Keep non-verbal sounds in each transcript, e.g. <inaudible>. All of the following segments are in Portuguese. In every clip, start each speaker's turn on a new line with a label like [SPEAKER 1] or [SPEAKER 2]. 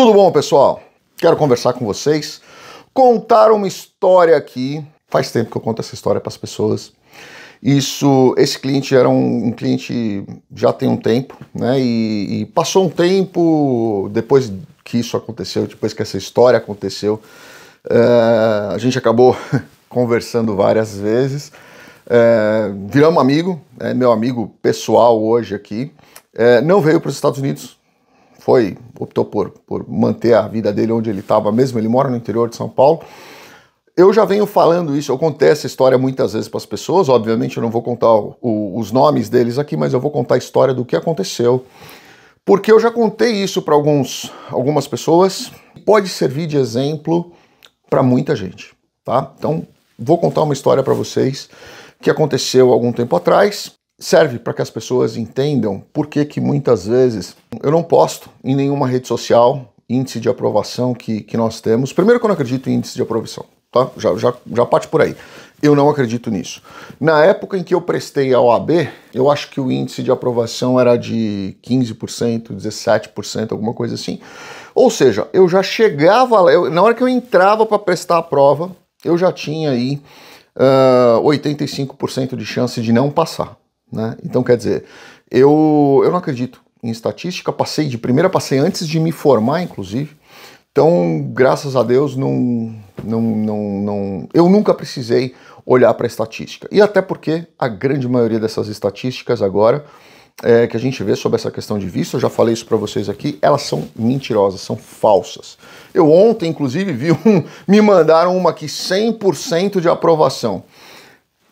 [SPEAKER 1] Tudo bom, pessoal? Quero conversar com vocês, contar uma história aqui. Faz tempo que eu conto essa história para as pessoas. Isso, esse cliente era um, um, cliente já tem um tempo, né? E, e, passou um tempo depois que isso aconteceu, depois que essa história aconteceu, é, a gente acabou <laughs> conversando várias vezes. É, viramos amigo, é meu amigo pessoal hoje aqui. É, não veio para os Estados Unidos, foi optou por, por manter a vida dele onde ele estava mesmo. Ele mora no interior de São Paulo. Eu já venho falando isso, eu contei essa história muitas vezes para as pessoas. Obviamente, eu não vou contar o, os nomes deles aqui, mas eu vou contar a história do que aconteceu. Porque eu já contei isso para algumas pessoas. Pode servir de exemplo para muita gente, tá? Então, vou contar uma história para vocês que aconteceu algum tempo atrás serve para que as pessoas entendam por que, que muitas vezes eu não posto em nenhuma rede social índice de aprovação que, que nós temos. Primeiro que eu não acredito em índice de aprovação, tá? Já, já, já parte por aí. Eu não acredito nisso. Na época em que eu prestei a OAB, eu acho que o índice de aprovação era de 15%, 17%, alguma coisa assim. Ou seja, eu já chegava, eu, na hora que eu entrava para prestar a prova, eu já tinha aí uh, 85% de chance de não passar. Né? Então, quer dizer, eu, eu não acredito em estatística, passei de primeira, passei antes de me formar, inclusive. Então, graças a Deus, não, não, não, não, eu nunca precisei olhar para a estatística. E até porque a grande maioria dessas estatísticas agora é, que a gente vê sobre essa questão de visto, eu já falei isso para vocês aqui, elas são mentirosas, são falsas. Eu ontem, inclusive, vi um, <laughs> me mandaram uma aqui 100% de aprovação.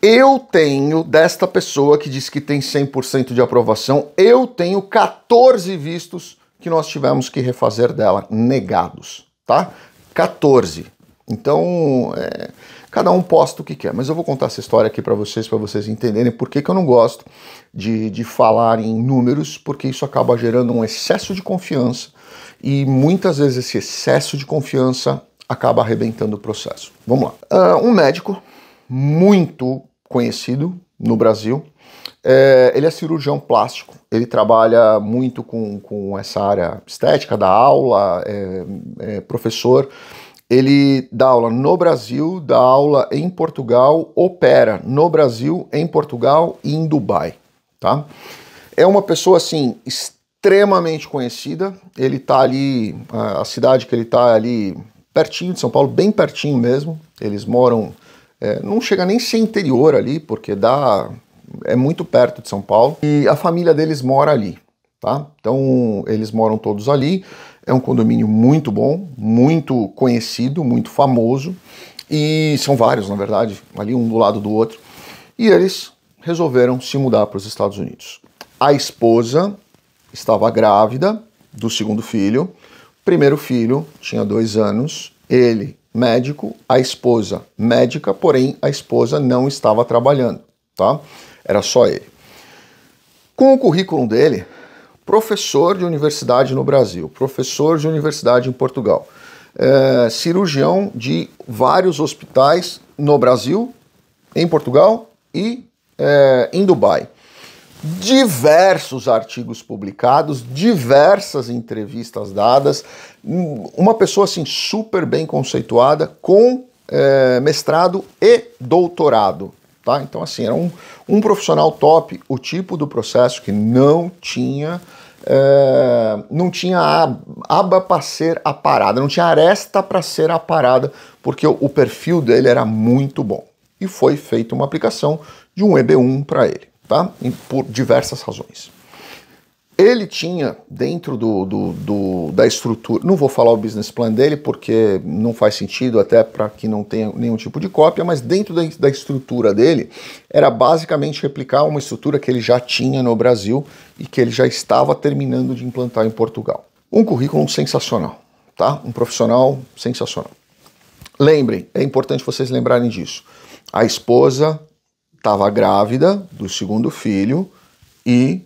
[SPEAKER 1] Eu tenho, desta pessoa que diz que tem 100% de aprovação, eu tenho 14 vistos que nós tivemos que refazer dela, negados, tá? 14. Então, é, cada um posta o que quer, mas eu vou contar essa história aqui para vocês, para vocês entenderem por que, que eu não gosto de, de falar em números, porque isso acaba gerando um excesso de confiança e muitas vezes esse excesso de confiança acaba arrebentando o processo. Vamos lá. Uh, um médico muito conhecido no Brasil. É, ele é cirurgião plástico, ele trabalha muito com, com essa área estética da aula, é, é professor. Ele dá aula no Brasil, dá aula em Portugal, opera no Brasil, em Portugal e em Dubai, tá? É uma pessoa assim extremamente conhecida. Ele está ali, a, cidade que ele está ali pertinho de São Paulo, bem pertinho mesmo. Eles moram é, não chega nem ser interior ali, porque dá é muito perto de São Paulo. E a família deles mora ali, tá? Então eles moram todos ali. É um condomínio muito bom, muito conhecido, muito famoso. E são vários, na verdade, ali um do lado do outro. E eles resolveram se mudar para os Estados Unidos. A esposa estava grávida do segundo filho. Primeiro filho tinha dois anos. Ele médico, a esposa médica, porém a esposa não estava trabalhando, tá? Era só ele. Com o currículo dele, professor de universidade no Brasil, professor de universidade em Portugal, é, cirurgião de vários hospitais no Brasil, em Portugal e é, em Dubai diversos artigos publicados, diversas entrevistas dadas, uma pessoa assim super bem conceituada com é, mestrado e doutorado. Tá? Então, assim, era um, um profissional top, o tipo do processo que não tinha. É, não tinha aba para ser aparada, não tinha aresta para ser aparada, porque o, o perfil dele era muito bom. E foi feita uma aplicação de um EB1 para ele tá? por diversas razões. Ele tinha dentro do, do, do, da estrutura, não vou falar o business plan dele porque não faz sentido até para que não tenha nenhum tipo de cópia, mas dentro da, da estrutura dele era basicamente replicar uma estrutura que ele já tinha no Brasil e que ele já estava terminando de implantar em Portugal. Um currículo sensacional, tá? Um profissional sensacional. Lembrem, é importante vocês lembrarem disso. A esposa estava grávida do segundo filho e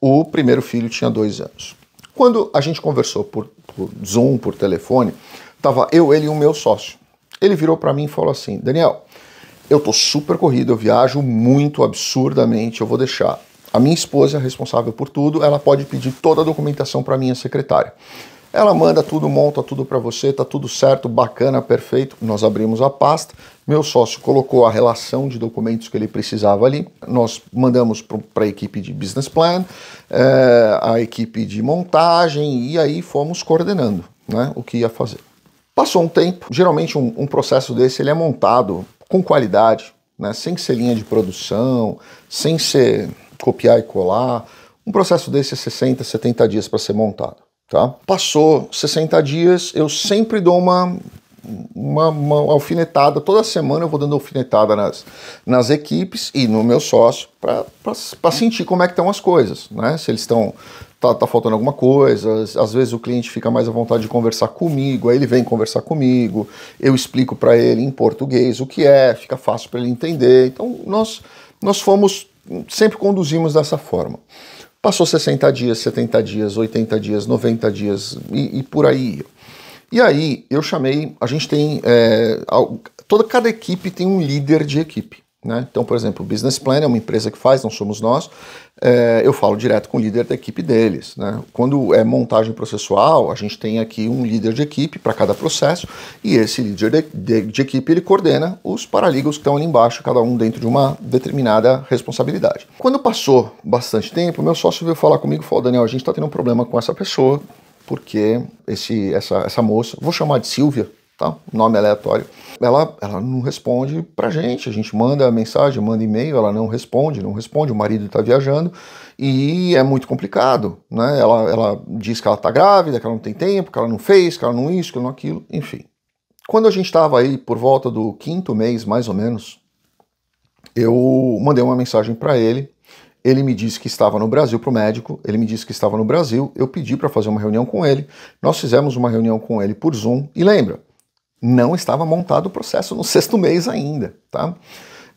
[SPEAKER 1] o primeiro filho tinha dois anos. Quando a gente conversou por, por Zoom, por telefone, tava eu, ele e o meu sócio. Ele virou para mim e falou assim: Daniel, eu tô super corrido, eu viajo muito absurdamente, eu vou deixar. A minha esposa é responsável por tudo, ela pode pedir toda a documentação para minha secretária. Ela manda tudo, monta tudo para você, tá tudo certo, bacana, perfeito. Nós abrimos a pasta, meu sócio colocou a relação de documentos que ele precisava ali, nós mandamos para a equipe de business plan, é, a equipe de montagem e aí fomos coordenando né, o que ia fazer. Passou um tempo, geralmente um, um processo desse ele é montado com qualidade, né, sem ser linha de produção, sem ser copiar e colar. Um processo desse é 60, 70 dias para ser montado. Tá? Passou 60 dias, eu sempre dou uma, uma, uma, alfinetada, toda semana eu vou dando alfinetada nas, nas equipes e no meu sócio para sentir como é que estão as coisas, né? Se eles estão. Tá, tá faltando alguma coisa, às vezes o cliente fica mais à vontade de conversar comigo, aí ele vem conversar comigo, eu explico para ele em português o que é, fica fácil para ele entender. Então nós, nós fomos, sempre conduzimos dessa forma. Passou 60 dias, 70 dias, 80 dias, 90 dias e, e por aí. E aí eu chamei, a gente tem, é, toda cada equipe tem um líder de equipe. Né? Então, por exemplo, o Business Plan é uma empresa que faz, não somos nós. É, eu falo direto com o líder da equipe deles. Né? Quando é montagem processual, a gente tem aqui um líder de equipe para cada processo e esse líder de, de, de, equipe ele coordena os paraligos que estão ali embaixo, cada um dentro de uma determinada responsabilidade. Quando passou bastante tempo, meu sócio veio falar comigo e falou: Daniel, a gente está tendo um problema com essa pessoa porque esse, essa, essa moça, vou chamar de Silvia, tá? Nome aleatório. Ela, ela não responde pra gente, a gente manda mensagem, manda e-mail, ela não responde, não responde, o marido está viajando e é muito complicado, né? Ela, ela diz que ela está grávida, que ela não tem tempo, que ela não fez, que ela não isso, que ela não aquilo, enfim. Quando a gente estava aí por volta do quinto mês, mais ou menos, eu mandei uma mensagem para ele ele me disse que estava no Brasil para o médico, ele me disse que estava no Brasil, eu pedi para fazer uma reunião com ele, nós fizemos uma reunião com ele por Zoom, e lembra, não estava montado o processo no sexto mês ainda, tá?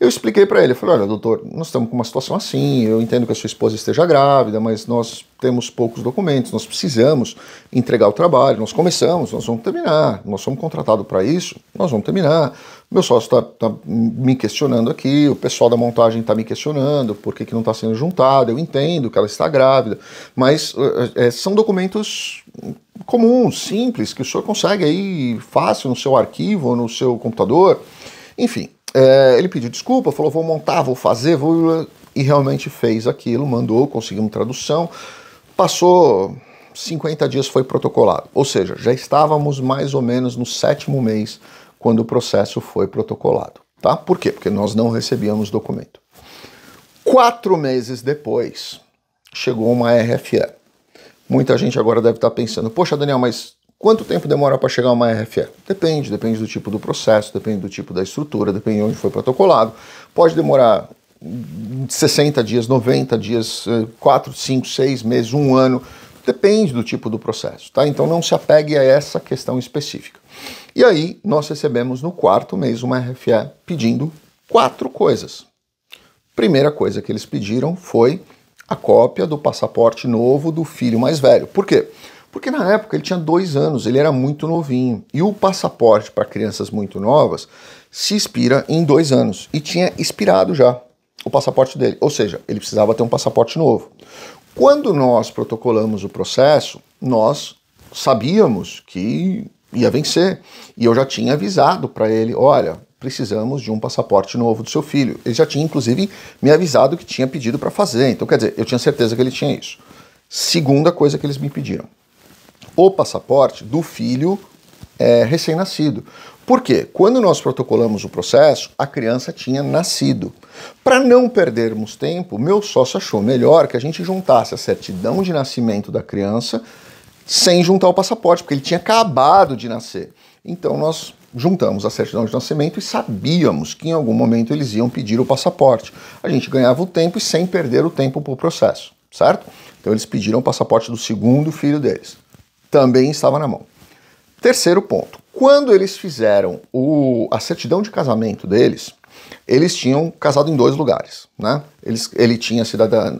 [SPEAKER 1] Eu expliquei para ele, falei, olha, doutor, nós estamos com uma situação assim, eu entendo que a sua esposa esteja grávida, mas nós temos poucos documentos, nós precisamos entregar o trabalho, nós começamos, nós vamos terminar, nós somos contratados para isso, nós vamos terminar. Meu sócio está tá me questionando aqui, o pessoal da montagem está me questionando por que, que não está sendo juntado, eu entendo que ela está grávida, mas é, são documentos comuns, simples, que o senhor consegue aí fácil no seu arquivo, no seu computador, enfim. É, ele pediu desculpa, falou: vou montar, vou fazer, vou. E realmente fez aquilo, mandou, conseguimos tradução. Passou 50 dias, foi protocolado. Ou seja, já estávamos mais ou menos no sétimo mês quando o processo foi protocolado. Tá? Por quê? Porque nós não recebíamos documento. Quatro meses depois, chegou uma RFE. Muita gente agora deve estar pensando: poxa, Daniel, mas Quanto tempo demora para chegar uma RFE? Depende, depende do tipo do processo, depende do tipo da estrutura, depende de onde foi protocolado. Pode demorar 60 dias, 90 dias, 4, 5, 6 meses, um ano, depende do tipo do processo, tá? Então não se apegue a essa questão específica. E aí nós recebemos no quarto mês uma RFE pedindo quatro coisas. Primeira coisa que eles pediram foi a cópia do passaporte novo do filho mais velho. Por quê? Na época ele tinha dois anos, ele era muito novinho. E o passaporte para crianças muito novas se expira em dois anos. E tinha expirado já o passaporte dele. Ou seja, ele precisava ter um passaporte novo. Quando nós protocolamos o processo, nós sabíamos que ia vencer. E eu já tinha avisado para ele: olha, precisamos de um passaporte novo do seu filho. Ele já tinha, inclusive, me avisado que tinha pedido para fazer. Então, quer dizer, eu tinha certeza que ele tinha isso. Segunda coisa que eles me pediram: o passaporte do filho é, recém-nascido. Por quê? Quando nós protocolamos o processo, a criança tinha nascido. Para não perdermos tempo, meu sócio achou melhor que a gente juntasse a certidão de nascimento da criança sem juntar o passaporte, porque ele tinha acabado de nascer. Então nós juntamos a certidão de nascimento e sabíamos que em algum momento eles iam pedir o passaporte. A gente ganhava o tempo e sem perder o tempo para o processo, certo? Então eles pediram o passaporte do segundo filho deles também estava na mão. Terceiro ponto: quando eles fizeram o, a certidão de casamento deles, eles tinham casado em dois lugares. Né? Eles, ele tinha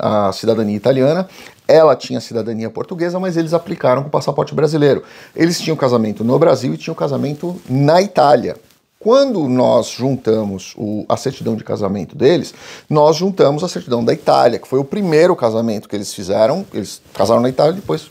[SPEAKER 1] a, a cidadania italiana, ela tinha cidadania portuguesa, mas eles aplicaram com o passaporte brasileiro. Eles tinham casamento no Brasil e tinham casamento na Itália. Quando nós juntamos o, a certidão de casamento deles, nós juntamos a certidão da Itália, que foi o primeiro casamento que eles fizeram. Eles casaram na Itália, depois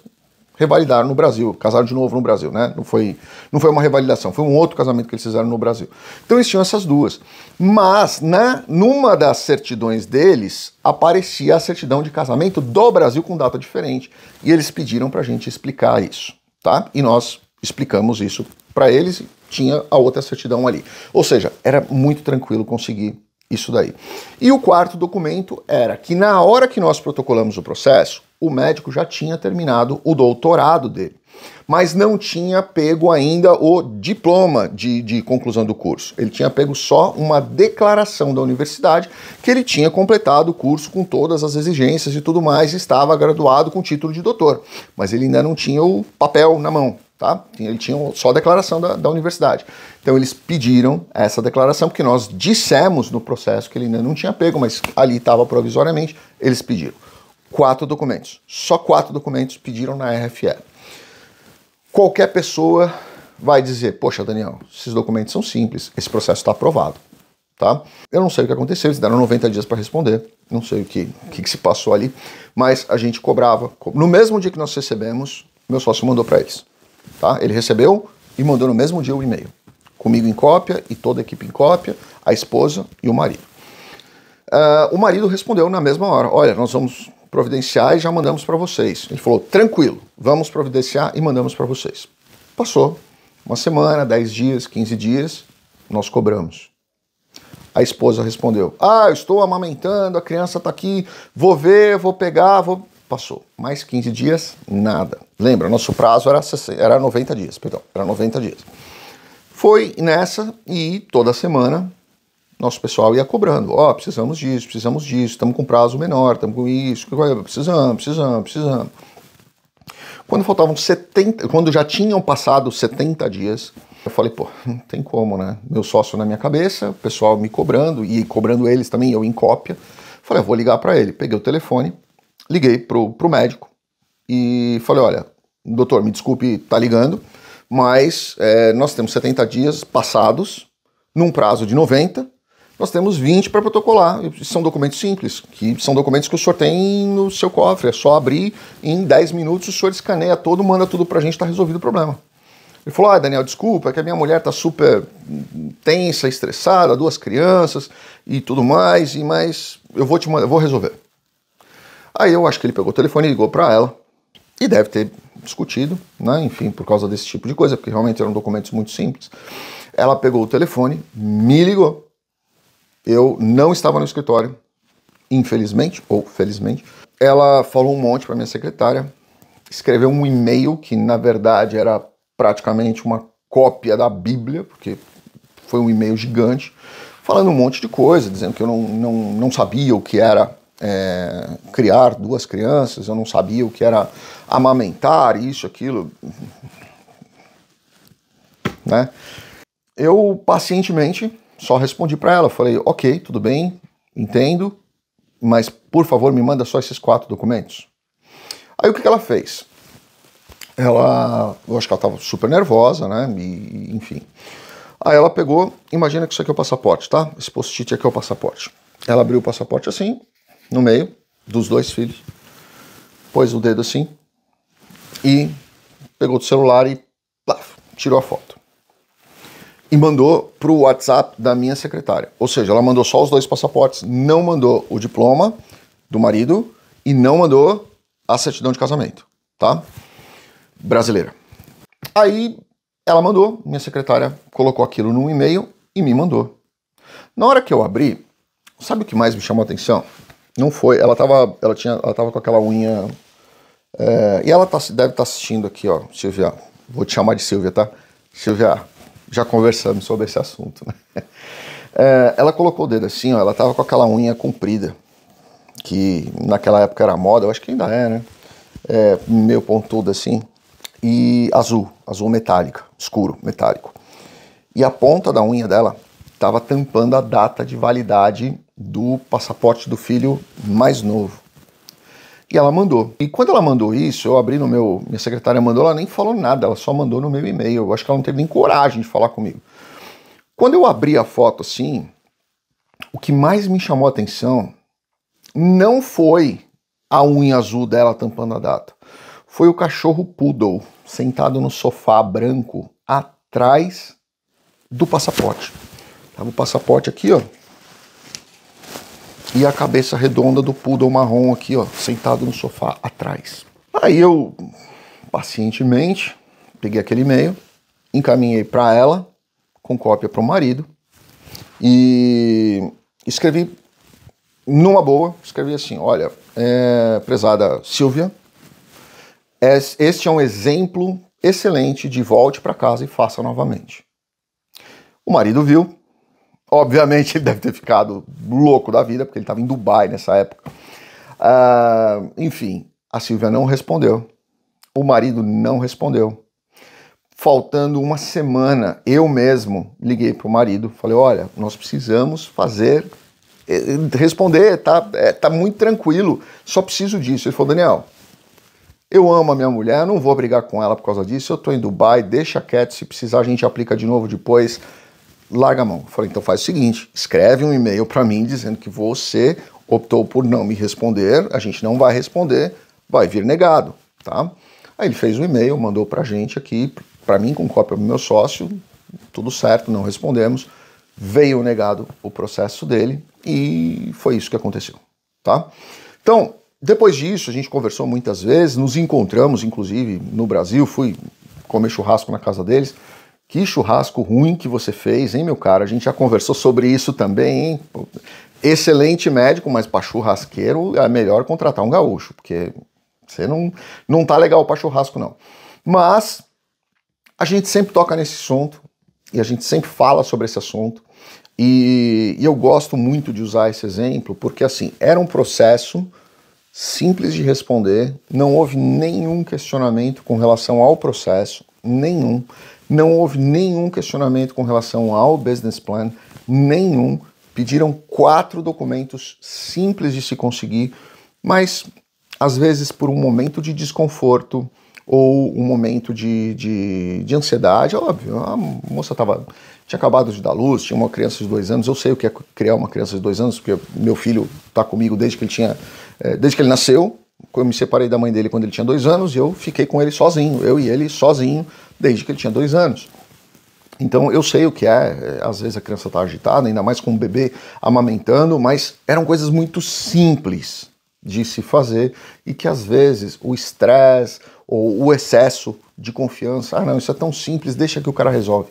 [SPEAKER 1] revalidaram no Brasil, casaram de novo no Brasil, né? Não foi, não foi uma revalidação, foi um outro casamento que eles fizeram no Brasil. Então eles tinham essas duas. Mas, né, numa das certidões deles, aparecia a certidão de casamento do Brasil com data diferente. E eles pediram pra gente explicar isso, tá? E nós explicamos isso para eles, tinha a outra certidão ali. Ou seja, era muito tranquilo conseguir isso daí. E o quarto documento era que na hora que nós protocolamos o processo, o médico já tinha terminado o doutorado dele, mas não tinha pego ainda o diploma de, de conclusão do curso. Ele tinha pego só uma declaração da universidade que ele tinha completado o curso com todas as exigências e tudo mais, e estava graduado com título de doutor, mas ele ainda não tinha o papel na mão. Tá? Ele tinha só a declaração da, da universidade. Então eles pediram essa declaração, porque nós dissemos no processo que ele ainda não tinha pego, mas ali estava provisoriamente, eles pediram. Quatro documentos. Só quatro documentos pediram na RFE. Qualquer pessoa vai dizer, poxa, Daniel, esses documentos são simples, esse processo está aprovado. Tá? Eu não sei o que aconteceu, eles deram 90 dias para responder, não sei o que, que, que se passou ali, mas a gente cobrava. No mesmo dia que nós recebemos, meu sócio mandou para eles. Tá? Ele recebeu e mandou no mesmo dia o e-mail. Comigo em cópia e toda a equipe em cópia, a esposa e o marido. Uh, o marido respondeu na mesma hora: Olha, nós vamos providenciar e já mandamos para vocês. Ele falou: Tranquilo, vamos providenciar e mandamos para vocês. Passou uma semana, 10 dias, 15 dias, nós cobramos. A esposa respondeu: Ah, eu estou amamentando, a criança está aqui, vou ver, vou pegar, vou. Passou. Mais 15 dias, nada. Lembra, nosso prazo era, era 90 dias, perdão, era 90 dias. Foi nessa e toda semana nosso pessoal ia cobrando. Ó, oh, precisamos disso, precisamos disso, estamos com prazo menor, estamos com isso, precisamos, precisamos, precisamos. Quando faltavam 70, quando já tinham passado 70 dias, eu falei, pô, não tem como, né? Meu sócio na minha cabeça, o pessoal me cobrando e cobrando eles também, eu em cópia. Falei, vou ligar para ele. Peguei o telefone, liguei pro, pro médico e falei: olha, doutor, me desculpe tá ligando, mas é, nós temos 70 dias passados, num prazo de 90, nós temos 20 para protocolar. São documentos simples, que são documentos que o senhor tem no seu cofre. É só abrir, em 10 minutos o senhor escaneia todo, manda tudo para a gente, está resolvido o problema. Ele falou: Ah, Daniel, desculpa, é que a minha mulher está super tensa, estressada, duas crianças e tudo mais, e mas eu vou te mandar, vou resolver. Aí eu acho que ele pegou o telefone e ligou para ela. E deve ter discutido, né? Enfim, por causa desse tipo de coisa, porque realmente eram documentos muito simples. Ela pegou o telefone, me ligou. Eu não estava no escritório, infelizmente, ou felizmente. Ela falou um monte para minha secretária, escreveu um e-mail que na verdade era praticamente uma cópia da Bíblia, porque foi um e-mail gigante, falando um monte de coisa, dizendo que eu não, não, não sabia o que era é, criar duas crianças, eu não sabia o que era amamentar, isso, aquilo. Né? Eu pacientemente só respondi para ela, falei, ok, tudo bem, entendo, mas por favor me manda só esses quatro documentos. Aí o que, que ela fez? Ela, eu acho que ela estava super nervosa, né? E, enfim. Aí ela pegou, imagina que isso aqui é o passaporte, tá? Esse post-it aqui é o passaporte. Ela abriu o passaporte assim, no meio dos dois filhos, pôs o dedo assim e pegou o celular e plaf, tirou a foto. E mandou para o WhatsApp da minha secretária. Ou seja, ela mandou só os dois passaportes, não mandou o diploma do marido e não mandou a certidão de casamento, tá? Brasileira. Aí ela mandou, minha secretária colocou aquilo num e-mail e me mandou. Na hora que eu abri, sabe o que mais me chamou a atenção? Não foi. Ela tava, ela tinha, ela tava com aquela unha. É, e ela tá, deve estar tá assistindo aqui, ó, Silvia. Vou te chamar de Silvia, tá? Silvia, já conversamos sobre esse assunto, né? <laughs> É, ela colocou o dedo assim, ó, ela tava com aquela unha comprida, que naquela época era moda, eu acho que ainda é, né? É, meio pontudo assim, e azul, azul metálica, escuro, metálico. E a ponta da unha dela estava tampando a data de validade do passaporte do filho mais novo. E ela mandou. E quando ela mandou isso, eu abri no meu. Minha secretária mandou, ela nem falou nada, ela só mandou no meu e-mail. Eu acho que ela não teve nem coragem de falar comigo. Quando eu abri a foto assim, o que mais me chamou a atenção não foi a unha azul dela tampando a data. foi o cachorro poodle sentado no sofá branco atrás do passaporte. Tava o passaporte aqui, ó. E a cabeça redonda do poodle marrom aqui, ó, sentado no sofá atrás. Aí eu pacientemente peguei aquele e-mail, encaminhei para ela com cópia para o marido e escrevi numa boa, escrevi assim, olha, é, prezada Silvia, este é um exemplo excelente de volte para casa e faça novamente. O marido viu, obviamente ele deve ter ficado louco da vida, porque ele estava em Dubai nessa época. Uh, enfim, a Silvia não respondeu, o marido não respondeu. Faltando uma semana, eu mesmo liguei para o marido, falei: olha, nós precisamos fazer, eh, responder, tá, é, tá muito tranquilo, só preciso disso. Ele falou: Daniel, eu amo a minha mulher, não vou brigar com ela por causa disso. Eu tô em Dubai, deixa quieto, se precisar a gente aplica de novo depois. Larga a mão. Falei, então faz o seguinte, escreve um e-mail para mim dizendo que você optou por não me responder, a gente não vai responder, vai vir negado, tá? Aí ele fez um e-mail, mandou pra gente aqui, para mim com cópia do meu sócio, tudo certo, não respondemos. Veio negado o processo dele e foi isso que aconteceu, tá? Então, depois disso, a gente conversou muitas vezes, nos encontramos, inclusive, no Brasil, fui comer churrasco na casa deles. Que churrasco ruim que você fez, hein, meu cara? A gente já conversou sobre isso também, hein? Excelente médico, mas para churrasqueiro é melhor contratar um gaúcho, porque você não, não tá legal para churrasco, não. Mas a gente sempre toca nesse assunto e a gente sempre fala sobre esse assunto. E, e eu gosto muito de usar esse exemplo porque, assim, era um processo simples de responder, não houve nenhum questionamento com relação ao processo, nenhum. Não houve nenhum questionamento com relação ao business plan, nenhum. Pediram quatro documentos simples de se conseguir, mas às vezes por um momento de desconforto ou um momento de, de, de ansiedade, óbvio, a moça tava, tinha acabado de dar luz, tinha uma criança de dois anos, eu sei o que é criar uma criança de dois anos, porque meu filho está comigo desde que ele tinha é, desde que ele nasceu, eu me separei da mãe dele quando ele tinha dois anos e eu fiquei com ele sozinho, eu e ele sozinho, desde que ele tinha dois anos. Então eu sei o que é, é às vezes a criança está agitada, ainda mais com um bebê amamentando, mas eram coisas muito simples de se fazer e que às vezes o estresse ou o excesso de confiança, ah não, isso é tão simples, deixa que o cara resolve.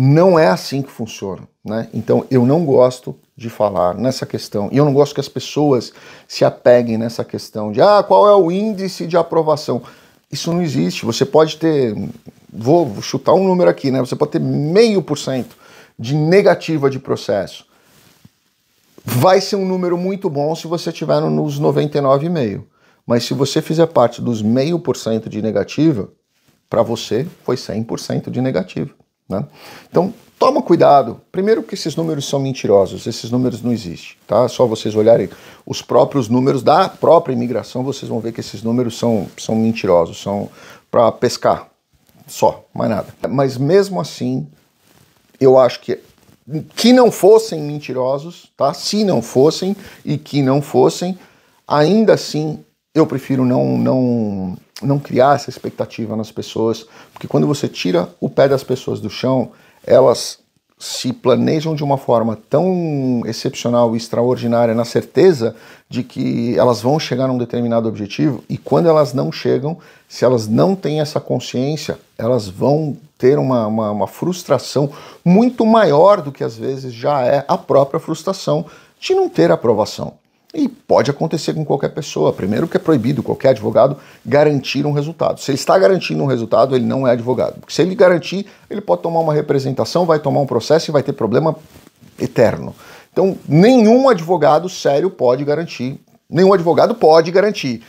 [SPEAKER 1] Não é assim que funciona, né? Então eu não gosto de falar nessa questão. E eu não gosto que as pessoas se apeguem nessa questão de ah, qual é o índice de aprovação. Isso não existe. Você pode ter, vou chutar um número aqui, né? Você pode ter meio por cento de negativa de processo. Vai ser um número muito bom se você estiver nos 99,5. Mas se você fizer parte dos meio por cento de negativa, para você foi 100% de negativa. Né? Então, Toma cuidado. Primeiro que esses números são mentirosos, esses números não existem, tá? Só vocês olharem os próprios números da própria imigração, vocês vão ver que esses números são, são mentirosos, são para pescar, só, mais nada. Mas mesmo assim, eu acho que que não fossem mentirosos, tá? Se não fossem e que não fossem, ainda assim eu prefiro não não não criar essa expectativa nas pessoas, porque quando você tira o pé das pessoas do chão, elas se planejam de uma forma tão excepcional e extraordinária na certeza de que elas vão chegar num determinado objetivo e quando elas não chegam, se elas não têm essa consciência, elas vão ter uma, uma, uma frustração muito maior do que às vezes já é a própria frustração de não ter aprovação. E pode acontecer com qualquer pessoa. Primeiro que é proibido qualquer advogado garantir um resultado. Se ele está garantindo um resultado, ele não é advogado. Porque se ele garantir, ele pode tomar uma representação, vai tomar um processo e vai ter problema eterno. Então, nenhum advogado sério pode garantir. Nenhum advogado pode garantir.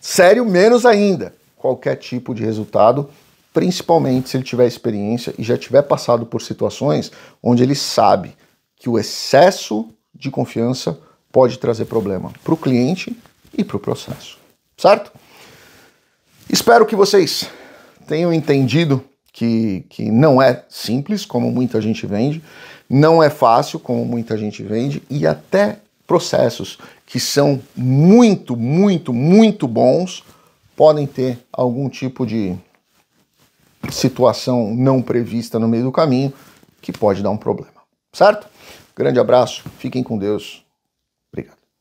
[SPEAKER 1] Sério, menos ainda. Qualquer tipo de resultado, principalmente se ele tiver experiência e já tiver passado por situações onde ele sabe que o excesso de confiança pode trazer problema para o cliente e para o processo, certo? Espero que vocês tenham entendido que, que não é simples, como muita gente vende, não é fácil, como muita gente vende, e até processos que são muito, muito, muito bons podem ter algum tipo de situação não prevista no meio do caminho que pode dar um problema, certo? Grande abraço, fiquem com Deus.